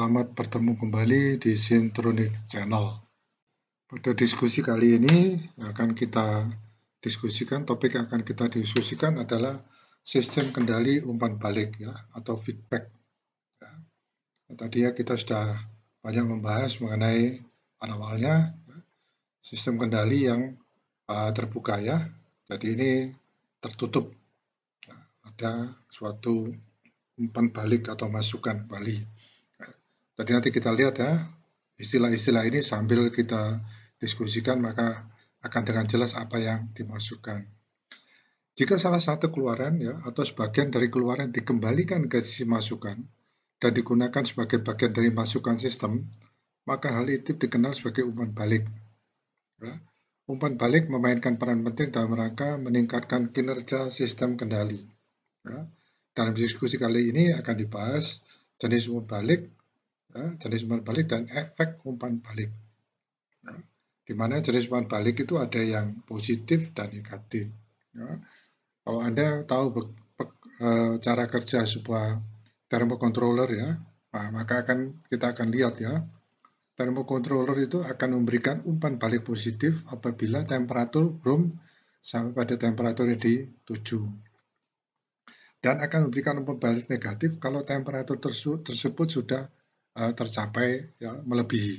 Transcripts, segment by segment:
Selamat bertemu kembali di Syntronic Channel. Pada diskusi kali ini akan kita diskusikan, topik yang akan kita diskusikan adalah sistem kendali umpan balik ya atau feedback. Ya. Tadi ya kita sudah banyak membahas mengenai awalnya ya, sistem kendali yang uh, terbuka ya. Jadi ini tertutup. Ya, ada suatu umpan balik atau masukan balik Tadi nanti kita lihat ya, istilah-istilah ini sambil kita diskusikan maka akan dengan jelas apa yang dimasukkan. Jika salah satu keluaran ya atau sebagian dari keluaran dikembalikan ke sisi masukan dan digunakan sebagai bagian dari masukan sistem, maka hal itu dikenal sebagai umpan balik. Ya. Umpan balik memainkan peran penting dalam rangka meningkatkan kinerja sistem kendali. Ya. Dalam diskusi kali ini akan dibahas jenis umpan balik, ya, jenis umpan balik dan efek umpan balik. Ya, di mana jenis umpan balik itu ada yang positif dan negatif. Ya. Kalau Anda tahu be, be, e, cara kerja sebuah thermocontroller ya, nah, maka akan kita akan lihat ya, thermocontroller itu akan memberikan umpan balik positif apabila temperatur room sampai pada temperatur yang dituju dan akan memberikan umpan balik negatif kalau temperatur tersebut sudah uh, tercapai ya melebihi.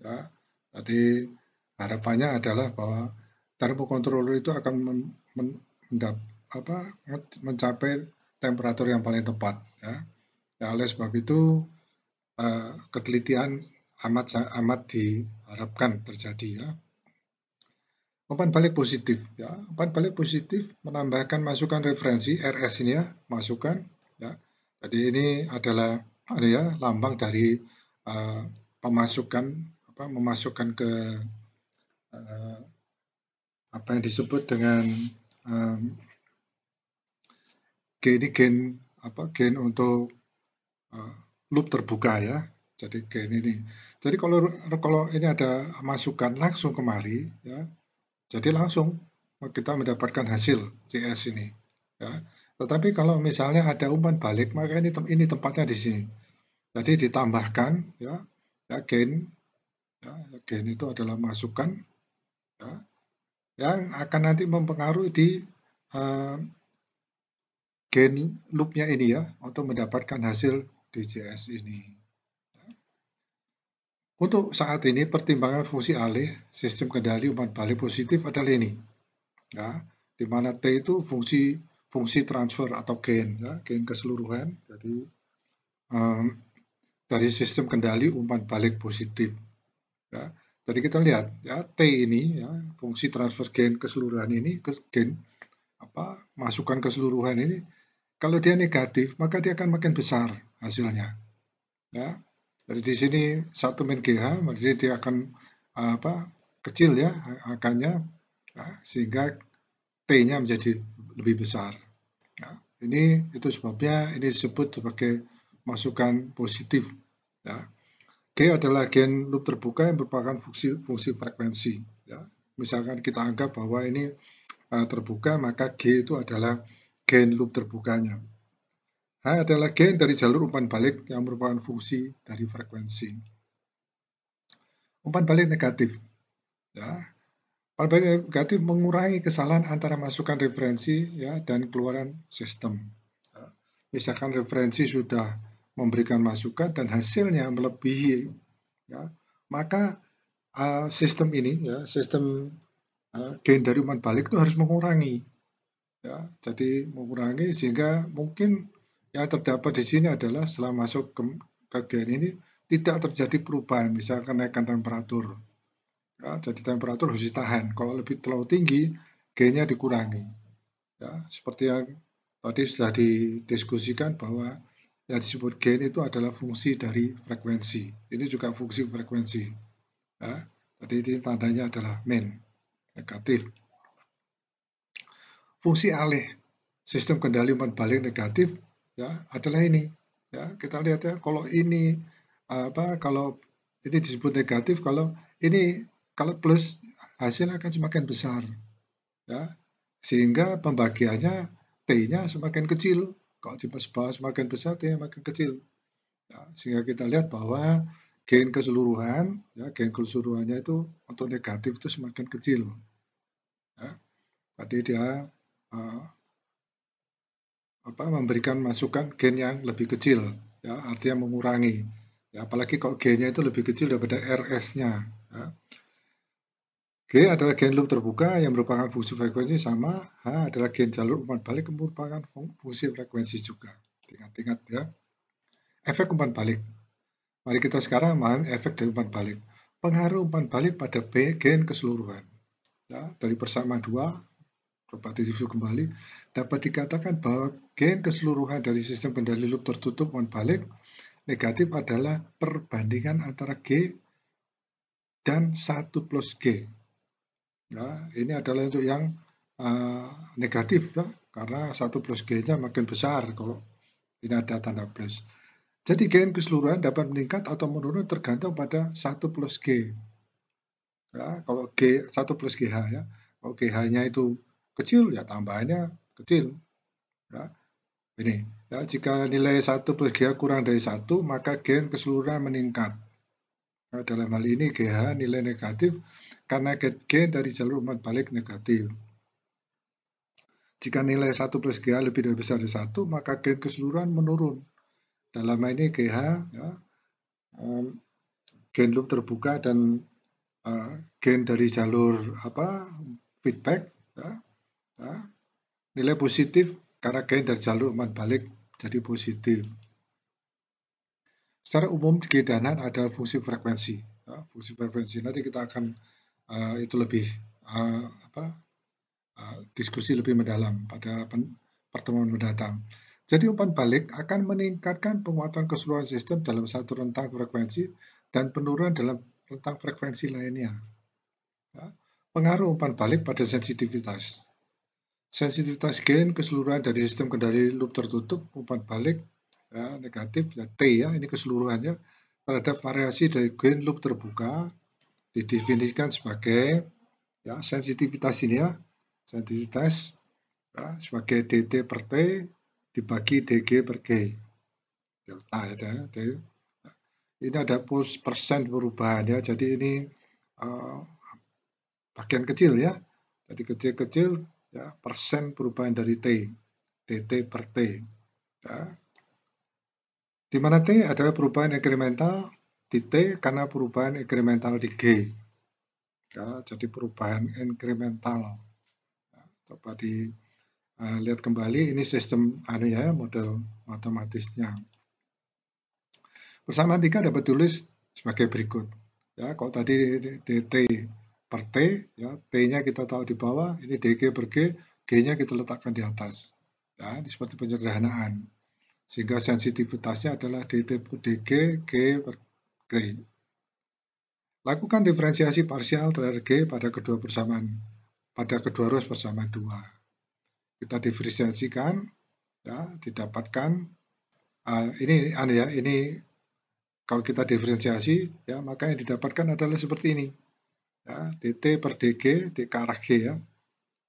Ya, jadi harapannya adalah bahwa thermocontroller itu akan men, men, mendap, apa, mencapai temperatur yang paling tepat. Ya. ya oleh sebab itu uh, ketelitian amat amat diharapkan terjadi ya. Umpan balik positif ya. Umpan balik positif menambahkan masukan referensi RS ini ya, masukan ya. Jadi ini adalah ada ya lambang dari uh, pemasukan apa memasukkan ke uh, apa yang disebut dengan um, gen gen apa gen untuk uh, loop terbuka ya. Jadi gen ini. Jadi kalau kalau ini ada masukan langsung kemari ya jadi langsung kita mendapatkan hasil CS ini ya. Tetapi kalau misalnya ada umpan balik, maka ini ini tempatnya di sini. Jadi ditambahkan ya, ya gain ya, gain itu adalah masukan ya, yang akan nanti mempengaruhi di uh, gain loopnya ini ya untuk mendapatkan hasil DJS ini. Ya. Untuk saat ini pertimbangan fungsi alih sistem kendali umpan balik positif adalah ini, ya, di mana T itu fungsi fungsi transfer atau gain, ya, gain keseluruhan. Jadi um, dari sistem kendali umpan balik positif. Ya. Jadi kita lihat ya T ini ya fungsi transfer gain keseluruhan ini ke gain apa masukan keseluruhan ini kalau dia negatif maka dia akan makin besar hasilnya. Ya. Jadi di sini satu min GH, berarti dia akan apa kecil ya akannya ya, sehingga T-nya menjadi lebih besar. Ya, ini itu sebabnya ini disebut sebagai masukan positif. Ya. G adalah gen loop terbuka yang merupakan fungsi fungsi frekuensi. Ya. Misalkan kita anggap bahwa ini uh, terbuka, maka G itu adalah gen loop terbukanya. H adalah gen dari jalur umpan balik yang merupakan fungsi dari frekuensi. Umpan balik negatif. Ya, Albaik negatif mengurangi kesalahan antara masukan referensi ya dan keluaran sistem. Ya. Misalkan referensi sudah memberikan masukan dan hasilnya melebihi, ya, maka uh, sistem ini, ya, sistem uh, gain dari umpan balik itu harus mengurangi. Ya, jadi mengurangi sehingga mungkin yang terdapat di sini adalah setelah masuk ke, ke gain ini tidak terjadi perubahan, misalkan kenaikan temperatur Ya, jadi temperatur harus ditahan. Kalau lebih terlalu tinggi, G-nya dikurangi. Ya, seperti yang tadi sudah didiskusikan bahwa yang disebut gain itu adalah fungsi dari frekuensi. Ini juga fungsi frekuensi. Ya, jadi ini tandanya adalah min, negatif. Fungsi alih sistem kendali umpan balik negatif ya adalah ini. Ya, kita lihat ya kalau ini apa kalau ini disebut negatif kalau ini kalau plus hasil akan semakin besar. Ya. Sehingga pembagiannya T-nya semakin kecil. Kalau di bawah semakin besar, T-nya makin kecil. Ya, sehingga kita lihat bahwa gain keseluruhan, ya, gain keseluruhannya itu untuk negatif itu semakin kecil. Ya. Tadi dia uh, apa, memberikan masukan gain yang lebih kecil, ya, artinya mengurangi. Ya, apalagi kalau gainnya itu lebih kecil daripada RS-nya. Ya. G adalah gain loop terbuka yang merupakan fungsi frekuensi sama H adalah gain jalur umpan balik yang merupakan fungsi frekuensi juga. Ingat-ingat ya. Efek umpan balik. Mari kita sekarang main efek dari umpan balik. Pengaruh umpan balik pada B gain keseluruhan. Ya, dari persamaan dua, direview kembali, dapat dikatakan bahwa gain keseluruhan dari sistem kendali loop tertutup umpan balik negatif adalah perbandingan antara G dan 1 plus G. Ya, ini adalah untuk yang uh, negatif ya, karena 1 plus G-nya makin besar kalau ini ada tanda plus. Jadi gain keseluruhan dapat meningkat atau menurun tergantung pada 1 plus G. Ya, kalau G 1 plus GH ya. Kalau GH-nya itu kecil ya tambahannya kecil. Ya. Ini ya jika nilai 1 plus GH kurang dari 1 maka gain keseluruhan meningkat. Nah, dalam hal ini GH nilai negatif karena gain dari jalur umpan balik negatif. Jika nilai 1 plus GH lebih dari besar dari 1, maka gain keseluruhan menurun. Dalam ini GH, ya, um, gain loop terbuka dan uh, gain dari jalur apa feedback, ya, ya, nilai positif karena gain dari jalur umpan balik jadi positif. Secara umum G dan H adalah fungsi frekuensi. Ya, fungsi frekuensi nanti kita akan uh, itu lebih uh, apa uh, diskusi lebih mendalam pada pertemuan mendatang. Jadi umpan balik akan meningkatkan penguatan keseluruhan sistem dalam satu rentang frekuensi dan penurunan dalam rentang frekuensi lainnya. Ya. Pengaruh umpan balik pada sensitivitas. Sensitivitas gain keseluruhan dari sistem kendali loop tertutup umpan balik ya, negatif ya T ya ini keseluruhannya terhadap variasi dari gain loop terbuka didefinisikan sebagai ya sensitivitas ini ya sensitivitas ya, sebagai dt per t dibagi dg per g delta ya, D. ini ada persen perubahan ya jadi ini uh, bagian kecil ya jadi kecil-kecil ya persen perubahan dari t dt per t ya. di mana t adalah perubahan inkremental di T karena perubahan inkremental di G. Ya, jadi perubahan inkremental. Ya, coba di uh, lihat kembali ini sistem anu ya model matematisnya. Persamaan tiga dapat tulis sebagai berikut. Ya, kalau tadi dt per t, ya t-nya kita tahu di bawah, ini dg per g, g-nya kita letakkan di atas. Ya, ini seperti penyederhanaan. Sehingga sensitivitasnya adalah dt per dg, g per G. Lakukan diferensiasi parsial terhadap G pada kedua persamaan pada kedua ruas persamaan dua. Kita diferensiasikan ya didapatkan uh, ini anu ya ini kalau kita diferensiasi ya maka yang didapatkan adalah seperti ini ya dt per dg di ke arah g ya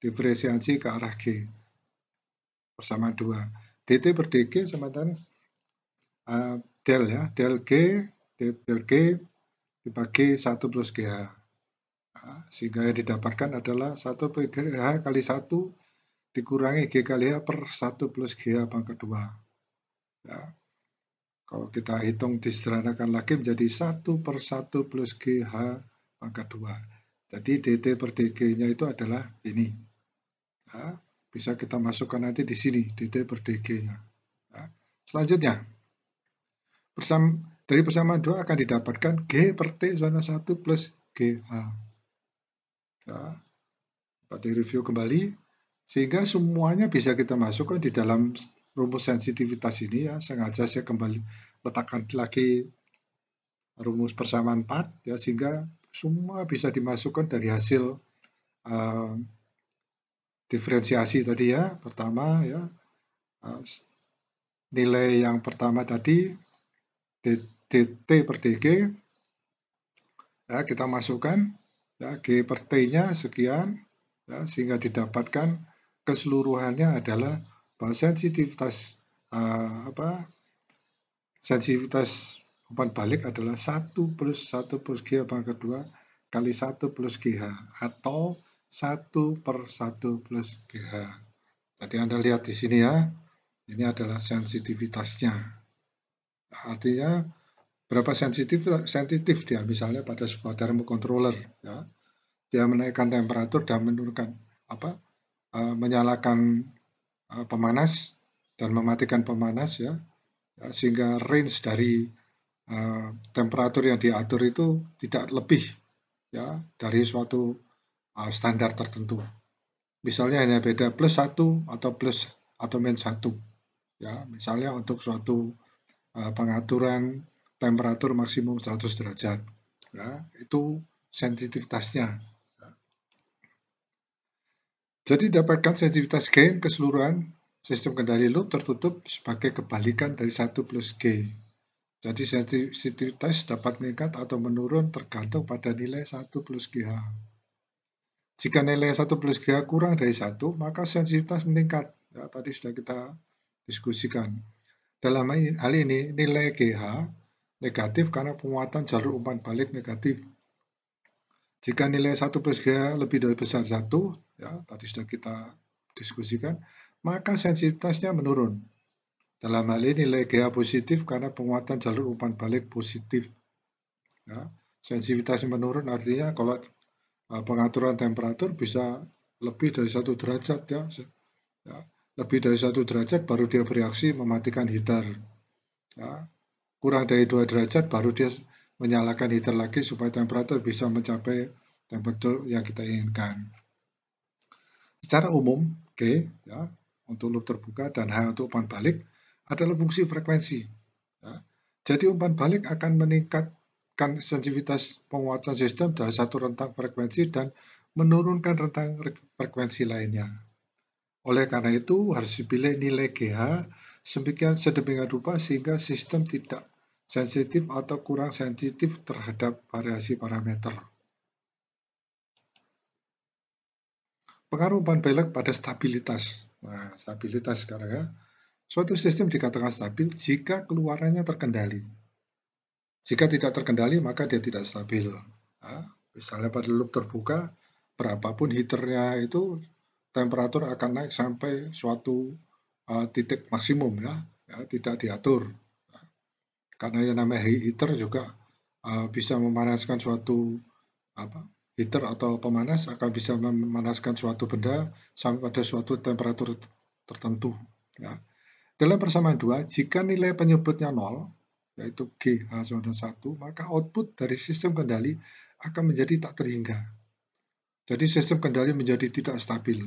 diferensiasi ke arah g persamaan dua dt per dg sama dengan uh, del ya del g del G dibagi 1 plus GH. Nah, sehingga yang didapatkan adalah 1 per GH kali 1 dikurangi G kali H per 1 plus GH pangkat 2. Ya. Kalau kita hitung disederhanakan lagi menjadi 1 per 1 plus GH pangkat 2. Jadi DT per DG-nya itu adalah ini. Ya. Bisa kita masukkan nanti di sini, DT per DG-nya. Ya. Selanjutnya, bersama dari persamaan 2 akan didapatkan G per T zona 1 plus GH. Ya, dapat review kembali. Sehingga semuanya bisa kita masukkan di dalam rumus sensitivitas ini ya. Sengaja saya kembali letakkan lagi rumus persamaan 4 ya sehingga semua bisa dimasukkan dari hasil uh, diferensiasi tadi ya. Pertama ya uh, nilai yang pertama tadi dt per dg ya kita masukkan ya g per t-nya sekian ya sehingga didapatkan keseluruhannya adalah bahwa sensitivitas uh, apa sensitivitas umpan balik adalah 1 plus 1 plus G pangkat kedua kali 1 plus GH atau 1 per 1 plus GH. Tadi Anda lihat di sini ya, ini adalah sensitivitasnya. Artinya berapa sensitif sensitif dia misalnya pada sebuah thermocontroller ya. Dia menaikkan temperatur dan menurunkan apa? Uh, menyalakan uh, pemanas dan mematikan pemanas ya, ya sehingga range dari uh, temperatur yang diatur itu tidak lebih ya dari suatu uh, standar tertentu. Misalnya hanya beda plus satu atau plus atau minus satu. Ya, misalnya untuk suatu uh, pengaturan temperatur maksimum 100 derajat. Ya, itu sensitivitasnya. Ya. Jadi dapatkan sensitivitas gain keseluruhan sistem kendali loop tertutup sebagai kebalikan dari 1 plus G. Jadi sensitivitas dapat meningkat atau menurun tergantung pada nilai 1 plus GH. Jika nilai 1 plus GH kurang dari 1, maka sensitivitas meningkat. Ya, tadi sudah kita diskusikan. Dalam hal ini, nilai GH negatif karena penguatan jalur umpan balik negatif. Jika nilai 1 plus GH lebih dari besar 1, ya, tadi sudah kita diskusikan, maka sensitivitasnya menurun. Dalam hal ini nilai GH positif karena penguatan jalur umpan balik positif. Ya, sensitivitasnya menurun artinya kalau uh, pengaturan temperatur bisa lebih dari satu derajat ya. ya. Lebih dari satu derajat baru dia bereaksi mematikan heater. Ya, kurang dari 2 derajat baru dia menyalakan heater lagi supaya temperatur bisa mencapai temperatur yang kita inginkan. Secara umum, G ya, untuk loop terbuka dan H untuk umpan balik adalah fungsi frekuensi. Ya. Jadi umpan balik akan meningkatkan sensitivitas penguatan sistem dari satu rentang frekuensi dan menurunkan rentang frekuensi lainnya. Oleh karena itu harus dipilih nilai GH sedemikian sedemikian rupa sehingga sistem tidak sensitif atau kurang sensitif terhadap variasi parameter. Pengaruh umpan pada stabilitas. Nah, stabilitas sekarang ya. Suatu sistem dikatakan stabil jika keluarannya terkendali. Jika tidak terkendali, maka dia tidak stabil. Nah, misalnya pada loop terbuka, berapapun heaternya itu temperatur akan naik sampai suatu uh, titik maksimum ya, ya tidak diatur karena yang namanya heater juga uh, bisa memanaskan suatu apa heater atau pemanas akan bisa memanaskan suatu benda sampai pada suatu temperatur tertentu ya. Dalam persamaan dua, jika nilai penyebutnya nol, yaitu G sama dengan 1, maka output dari sistem kendali akan menjadi tak terhingga. Jadi sistem kendali menjadi tidak stabil.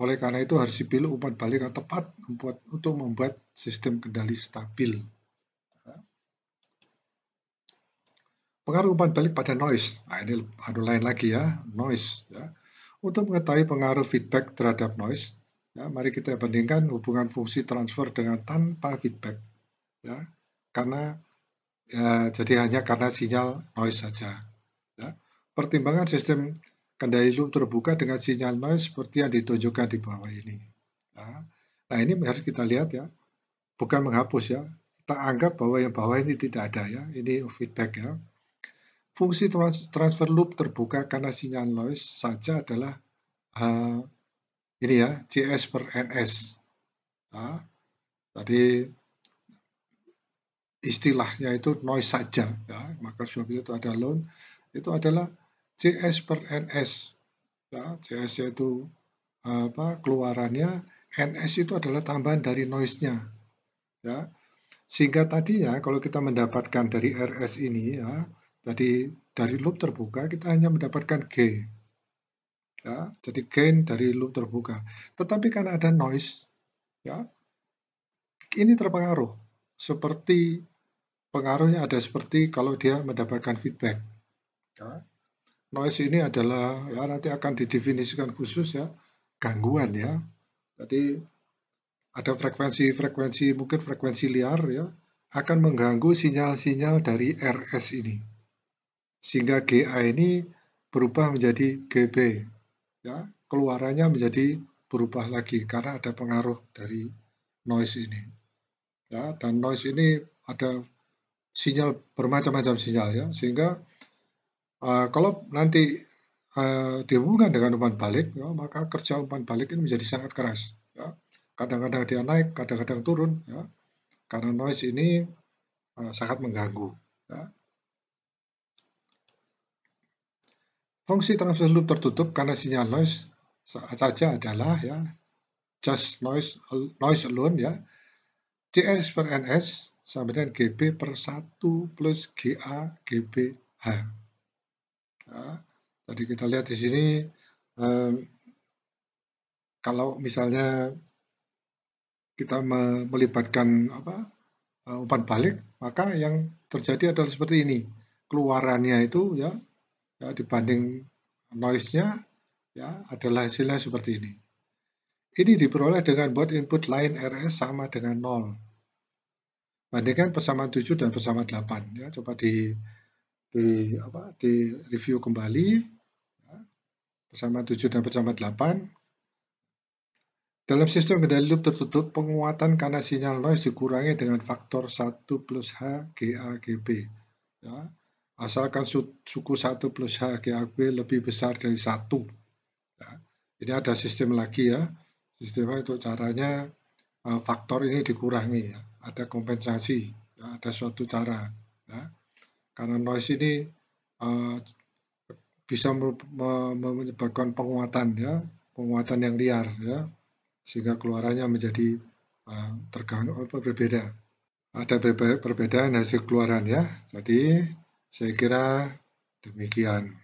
Oleh karena itu harus dipilih umpan balik yang tepat membuat, untuk membuat sistem kendali stabil. Pengaruh umpan balik pada noise. Nah, ini adu lain lagi ya, noise. Ya. Untuk mengetahui pengaruh feedback terhadap noise, ya, mari kita bandingkan hubungan fungsi transfer dengan tanpa feedback. Ya. Karena ya, jadi hanya karena sinyal noise saja. Ya. Pertimbangan sistem kendali loop terbuka dengan sinyal noise seperti yang ditunjukkan di bawah ini. Ya. Nah ini harus kita lihat ya, bukan menghapus ya. Kita anggap bahwa yang bawah ini tidak ada ya, ini feedback ya. Fungsi transfer loop terbuka karena sinyal noise saja adalah uh, ini ya, CS per NS. Nah, tadi istilahnya itu noise saja, ya, maka sebab itu ada loan, itu adalah CS per NS. Ya, CS itu apa keluarannya, NS itu adalah tambahan dari noise-nya. Ya. Sehingga tadi ya, kalau kita mendapatkan dari RS ini ya, jadi dari loop terbuka kita hanya mendapatkan G. Ya, jadi gain dari loop terbuka. Tetapi karena ada noise, ya, ini terpengaruh. Seperti pengaruhnya ada seperti kalau dia mendapatkan feedback. Ya. Noise ini adalah ya nanti akan didefinisikan khusus ya gangguan ya. Jadi ada frekuensi-frekuensi mungkin frekuensi liar ya akan mengganggu sinyal-sinyal dari RS ini sehingga GA ini berubah menjadi GB. Ya, keluarannya menjadi berubah lagi karena ada pengaruh dari noise ini. Ya, dan noise ini ada sinyal bermacam-macam sinyal ya sehingga uh, kalau nanti uh, dihubungkan dengan umpan balik ya, maka kerja umpan balik ini menjadi sangat keras ya kadang-kadang dia naik kadang-kadang turun ya karena noise ini uh, sangat mengganggu ya. fungsi transfer loop tertutup karena sinyal noise saja adalah ya just noise noise alone ya CS per NS sama dengan GB per 1 plus GA GB H. Ya, tadi kita lihat di sini eh, kalau misalnya kita melibatkan apa uh, umpan balik, maka yang terjadi adalah seperti ini. Keluarannya itu ya, ya dibanding noise-nya ya adalah hasilnya seperti ini. Ini diperoleh dengan buat input line RS sama dengan 0. Bandingkan persamaan 7 dan persamaan 8. Ya, coba di, di, apa, di review kembali. Ya, persamaan 7 dan persamaan 8. Dalam sistem kendali loop tertutup, penguatan karena sinyal noise dikurangi dengan faktor 1 plus H GA GB. Ya, asalkan suku 1 plus H GA GB lebih besar dari 1. Ya, ini ada sistem lagi ya istimewa untuk caranya uh, faktor ini dikurangi ya. Ada kompensasi, ya, ada suatu cara. Ya. Karena noise ini uh, bisa menyebabkan penguatan ya, penguatan yang liar ya, sehingga keluarannya menjadi uh, terganggu apa berbeda. Ada perbedaan hasil keluaran ya. Jadi saya kira demikian.